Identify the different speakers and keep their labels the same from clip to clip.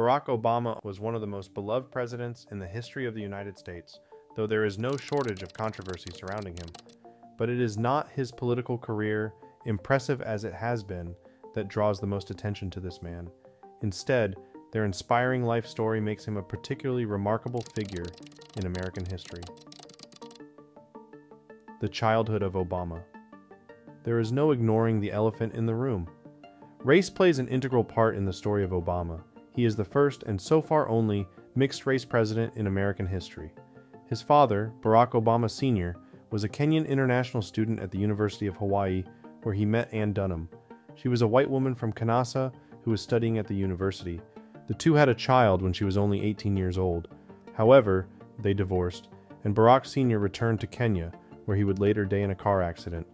Speaker 1: Barack Obama was one of the most beloved presidents in the history of the United States, though there is no shortage of controversy surrounding him. But it is not his political career, impressive as it has been, that draws the most attention to this man. Instead, their inspiring life story makes him a particularly remarkable figure in American history. The childhood of Obama. There is no ignoring the elephant in the room. Race plays an integral part in the story of Obama. He is the first, and so far only, mixed race president in American history. His father, Barack Obama Sr., was a Kenyan international student at the University of Hawaii, where he met Ann Dunham. She was a white woman from Kansas who was studying at the university. The two had a child when she was only 18 years old. However, they divorced, and Barack Sr. returned to Kenya, where he would later die in a car accident.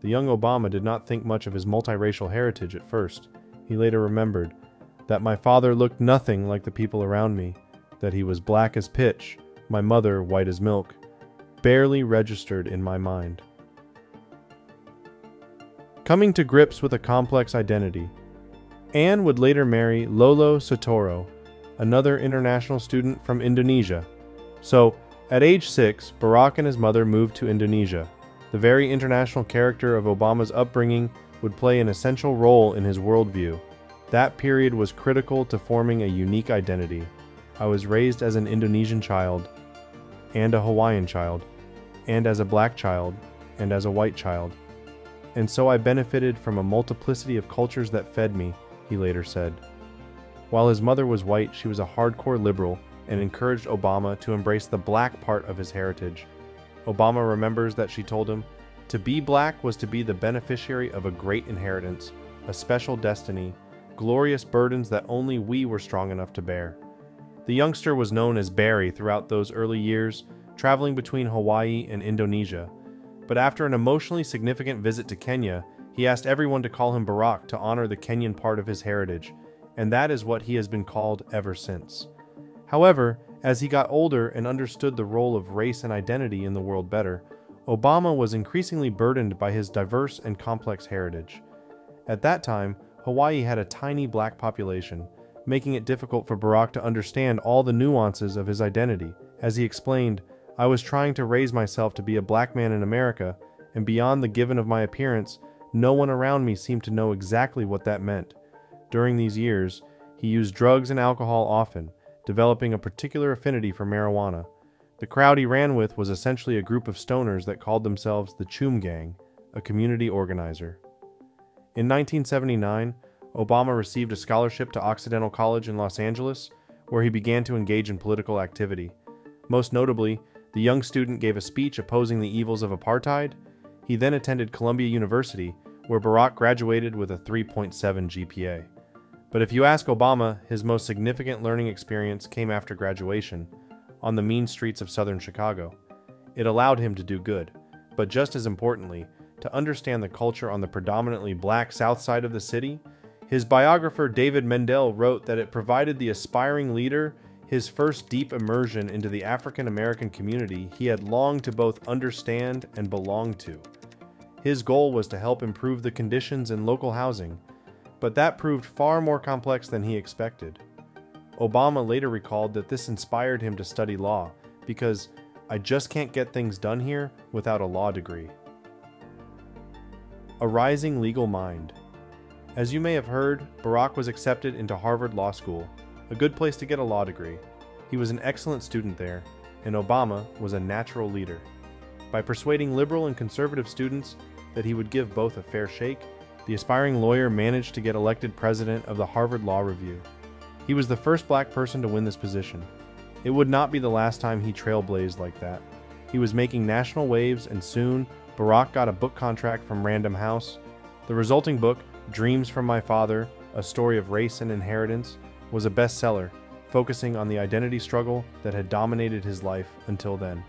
Speaker 1: The young Obama did not think much of his multiracial heritage at first. He later remembered that my father looked nothing like the people around me, that he was black as pitch, my mother white as milk, barely registered in my mind. Coming to grips with a complex identity, Anne would later marry Lolo Soetoro, another international student from Indonesia. So, at age six, Barack and his mother moved to Indonesia. The very international character of Obama's upbringing would play an essential role in his worldview. That period was critical to forming a unique identity. I was raised as an Indonesian child, and a Hawaiian child, and as a black child, and as a white child. And so I benefited from a multiplicity of cultures that fed me, he later said. While his mother was white, she was a hardcore liberal and encouraged Obama to embrace the black part of his heritage. Obama remembers that she told him, To be black was to be the beneficiary of a great inheritance, a special destiny, glorious burdens that only we were strong enough to bear. The youngster was known as Barry throughout those early years, traveling between Hawaii and Indonesia. But after an emotionally significant visit to Kenya, he asked everyone to call him Barack to honor the Kenyan part of his heritage, and that is what he has been called ever since. However, as he got older and understood the role of race and identity in the world better, Obama was increasingly burdened by his diverse and complex heritage. At that time, Hawaii had a tiny black population, making it difficult for Barack to understand all the nuances of his identity. As he explained, I was trying to raise myself to be a black man in America, and beyond the given of my appearance, no one around me seemed to know exactly what that meant. During these years, he used drugs and alcohol often, developing a particular affinity for marijuana. The crowd he ran with was essentially a group of stoners that called themselves the Choom Gang, a community organizer. In 1979, Obama received a scholarship to Occidental College in Los Angeles, where he began to engage in political activity. Most notably, the young student gave a speech opposing the evils of apartheid. He then attended Columbia University, where Barack graduated with a 3.7 GPA. But if you ask Obama, his most significant learning experience came after graduation, on the mean streets of southern Chicago. It allowed him to do good, but just as importantly, to understand the culture on the predominantly black south side of the city. His biographer David Mendell wrote that it provided the aspiring leader his first deep immersion into the African American community he had longed to both understand and belong to. His goal was to help improve the conditions in local housing but that proved far more complex than he expected. Obama later recalled that this inspired him to study law because I just can't get things done here without a law degree. A rising legal mind. As you may have heard, Barack was accepted into Harvard Law School, a good place to get a law degree. He was an excellent student there, and Obama was a natural leader. By persuading liberal and conservative students that he would give both a fair shake the aspiring lawyer managed to get elected president of the Harvard Law Review. He was the first black person to win this position. It would not be the last time he trailblazed like that. He was making national waves, and soon Barack got a book contract from Random House. The resulting book, Dreams from My Father A Story of Race and Inheritance, was a bestseller, focusing on the identity struggle that had dominated his life until then.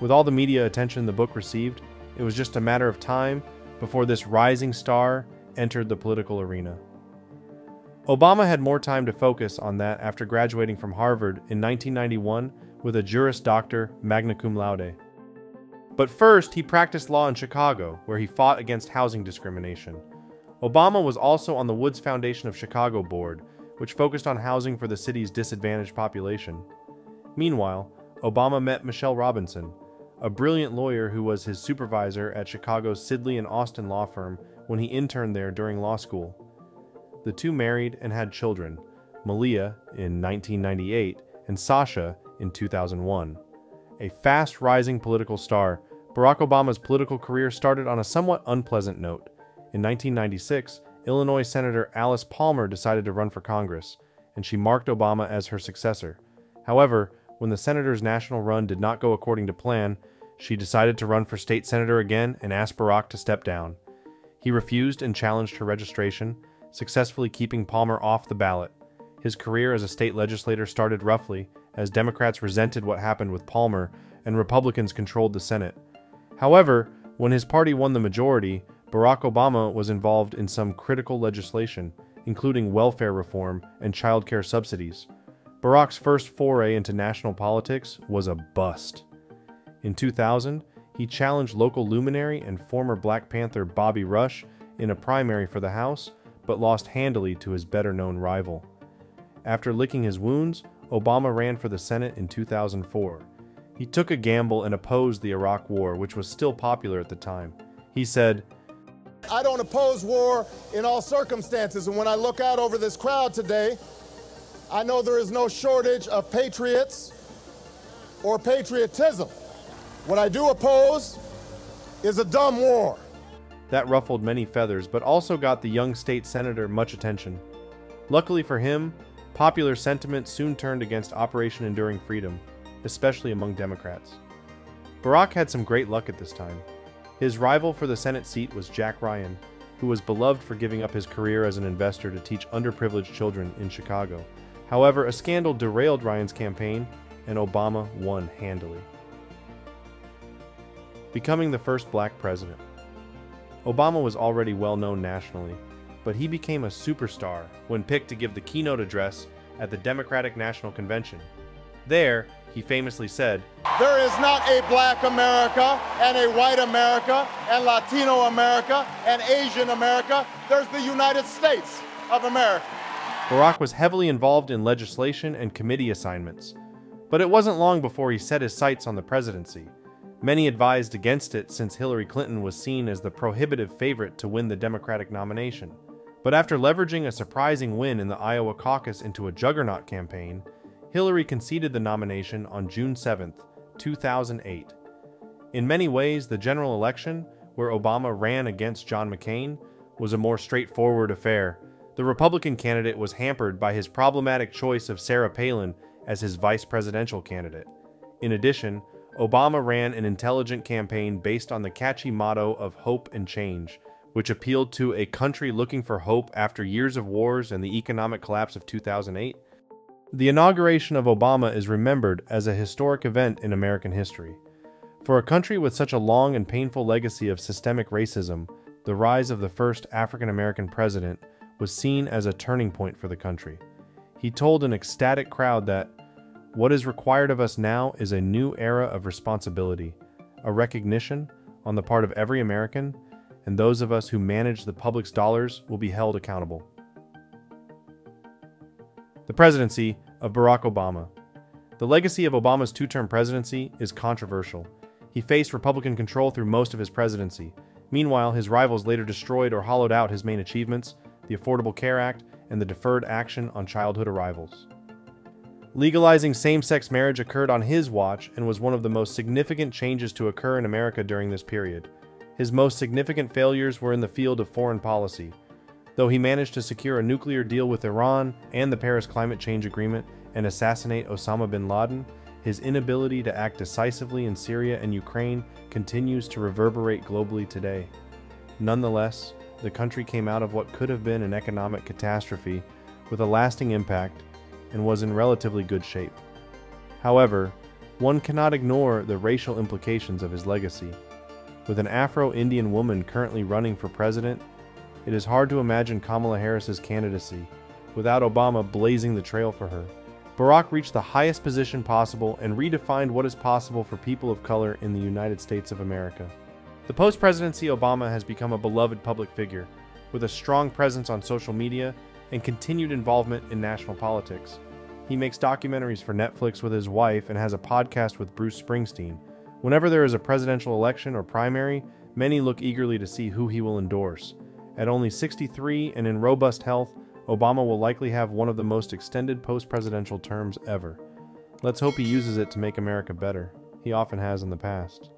Speaker 1: With all the media attention the book received, it was just a matter of time before this rising star entered the political arena. Obama had more time to focus on that after graduating from Harvard in 1991 with a Juris Doctor magna cum laude. But first, he practiced law in Chicago, where he fought against housing discrimination. Obama was also on the Woods Foundation of Chicago board, which focused on housing for the city's disadvantaged population. Meanwhile, Obama met Michelle Robinson, a brilliant lawyer who was his supervisor at Chicago's Sidley and Austin law firm when he interned there during law school. The two married and had children, Malia in 1998 and Sasha in 2001. A fast rising political star, Barack Obama's political career started on a somewhat unpleasant note. In 1996, Illinois Senator Alice Palmer decided to run for Congress, and she marked Obama as her successor. However, when the senator's national run did not go according to plan, she decided to run for state senator again and asked Barack to step down. He refused and challenged her registration, successfully keeping Palmer off the ballot. His career as a state legislator started roughly, as Democrats resented what happened with Palmer and Republicans controlled the Senate. However, when his party won the majority, Barack Obama was involved in some critical legislation, including welfare reform and child care subsidies. Barack's first foray into national politics was a bust. In 2000, he challenged local luminary and former Black Panther Bobby Rush in a primary for the House, but lost handily to his better known rival. After licking his wounds, Obama ran for the Senate in 2004. He took a gamble and opposed the Iraq War, which was still popular at the time. He said,
Speaker 2: I don't oppose war in all circumstances, and when I look out over this crowd today, I know there is no shortage of patriots or patriotism. What I do oppose is a dumb war.
Speaker 1: That ruffled many feathers, but also got the young state senator much attention. Luckily for him, popular sentiment soon turned against Operation Enduring Freedom, especially among Democrats. Barack had some great luck at this time. His rival for the Senate seat was Jack Ryan, who was beloved for giving up his career as an investor to teach underprivileged children in Chicago. However, a scandal derailed Ryan's campaign, and Obama won handily becoming the first black president. Obama was already well known nationally, but he became a superstar when picked to give the keynote address at the Democratic National Convention. There, he famously said,
Speaker 2: There is not a black America and a white America and Latino America and Asian America. There's the United States of America.
Speaker 1: Barack was heavily involved in legislation and committee assignments, but it wasn't long before he set his sights on the presidency. Many advised against it since Hillary Clinton was seen as the prohibitive favorite to win the Democratic nomination. But after leveraging a surprising win in the Iowa caucus into a juggernaut campaign, Hillary conceded the nomination on June 7, 2008. In many ways, the general election, where Obama ran against John McCain, was a more straightforward affair. The Republican candidate was hampered by his problematic choice of Sarah Palin as his vice presidential candidate. In addition, Obama ran an intelligent campaign based on the catchy motto of hope and change, which appealed to a country looking for hope after years of wars and the economic collapse of 2008. The inauguration of Obama is remembered as a historic event in American history. For a country with such a long and painful legacy of systemic racism, the rise of the first African American president was seen as a turning point for the country. He told an ecstatic crowd that what is required of us now is a new era of responsibility, a recognition on the part of every American, and those of us who manage the public's dollars will be held accountable. The presidency of Barack Obama. The legacy of Obama's two term presidency is controversial. He faced Republican control through most of his presidency. Meanwhile, his rivals later destroyed or hollowed out his main achievements the Affordable Care Act and the Deferred Action on Childhood Arrivals. Legalizing same sex marriage occurred on his watch and was one of the most significant changes to occur in America during this period. His most significant failures were in the field of foreign policy. Though he managed to secure a nuclear deal with Iran and the Paris Climate Change Agreement and assassinate Osama bin Laden, his inability to act decisively in Syria and Ukraine continues to reverberate globally today. Nonetheless, the country came out of what could have been an economic catastrophe with a lasting impact and was in relatively good shape. However, one cannot ignore the racial implications of his legacy. With an Afro Indian woman currently running for president, it is hard to imagine Kamala Harris's candidacy without Obama blazing the trail for her. Barack reached the highest position possible and redefined what is possible for people of color in the United States of America. The post presidency Obama has become a beloved public figure, with a strong presence on social media and continued involvement in national politics. He makes documentaries for Netflix with his wife and has a podcast with Bruce Springsteen. Whenever there is a presidential election or primary, many look eagerly to see who he will endorse. At only 63 and in robust health, Obama will likely have one of the most extended post presidential terms ever. Let's hope he uses it to make America better. He often has in the past.